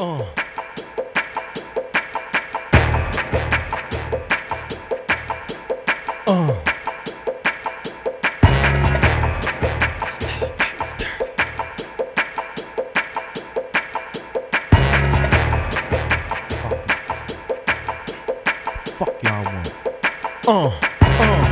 Uh. Uh. Fuck y'all want. Uh, uh,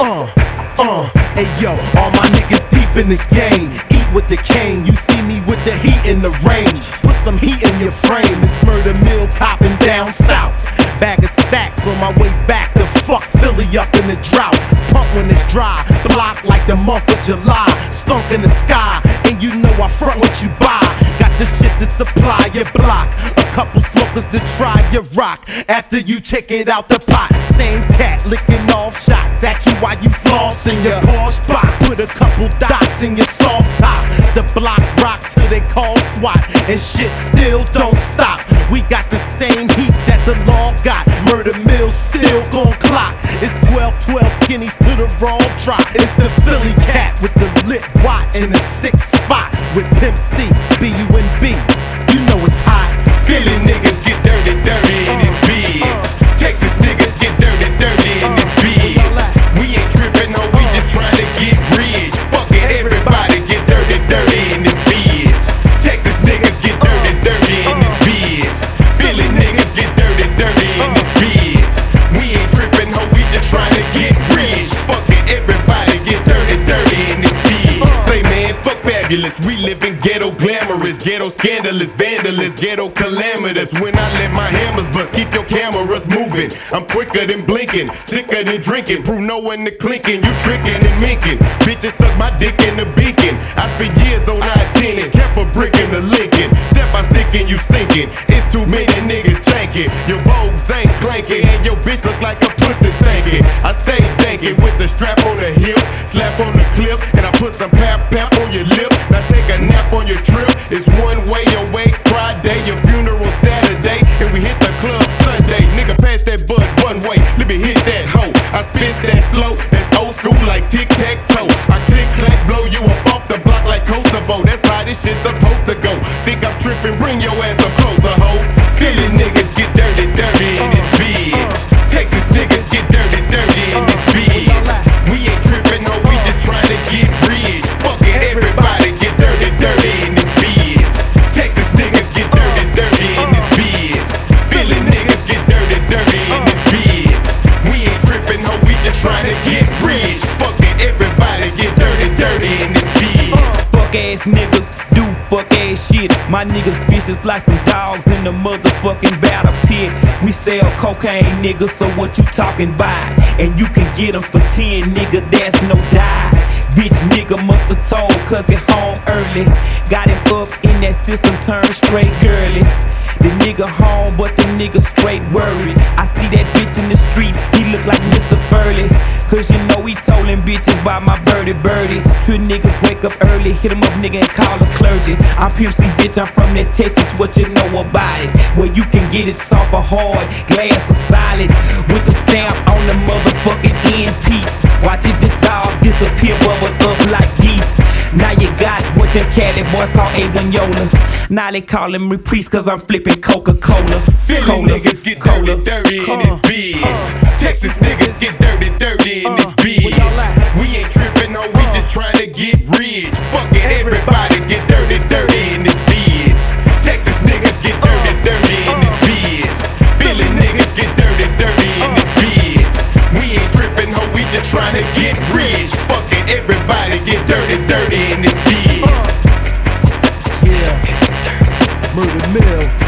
uh, uh. Hey yo, all my niggas deep in this game. Eat with the cane. You see me with the heat in the range. Some heat in your frame. It's murder mill copping down south. Bag of stacks on my way back to fuck Philly up in the drought. Pump when it's dry. Block like the month of July. Skunk in the sky. And you know I front what you buy. Got the shit to supply your block. A couple smokers to try your rock. After you take it out the pot. Same cat licking off shots at you while you floss in your car spot. Put a couple dots in your soft top. The block rock till they call SWAT. And shit still don't stop. We got the same heat that the law got. Murder mill still gon' clock. It's 12 12 skinnies to the wrong drop. It's the Philly cat with the lit watt in the sixth spot. With Pimp C, B U N B. You know it's hot. Fabulous. We live in ghetto glamorous, ghetto scandalous, vandalous, ghetto calamitous. When I let my hammers bust, keep your cameras moving. I'm quicker than blinking, sicker than drinking. Bruno and the clinking, you tricking and minking. Bitches suck my dick in the beacon. I spent years on I-10 and kept a brick in the Lincoln. Step by sticking, you sinking. It's too many niggas chanking. Your Vogues ain't clanking, and your bitch look like a pussy stankin'. I stay danking with the strap on the hip, ass niggas do fuck ass shit. My niggas vicious like some dogs in the motherfucking battle pit. We sell cocaine, niggas, so what you talking about? And you can get them for 10, nigga, that's no die. Bitch nigga musta told cause he home early. Got him up in that system, turned straight girly. The nigga home, but the nigga straight worried. I see that bitch in the street, by my birdie birdies. Two niggas wake up early, hit him up, nigga, and call the clergy. I'm Pimp bitch, I'm from that Texas, what you know about it? Where you can get it soft or hard, glass or solid. With the stamp on the motherfucking end piece. Them Cali boys call A1 Yola. Now they call him Repriest cause I'm flipping Coca-Cola. Philly Cola, niggas get Cola. dirty, dirty in this bitch. Texas niggas get dirty, dirty in this uh, bitch. We ain't tripping, no, we just trying to get rich. Fuck it, everybody get dirty, dirty in this bitch. Murdered mill.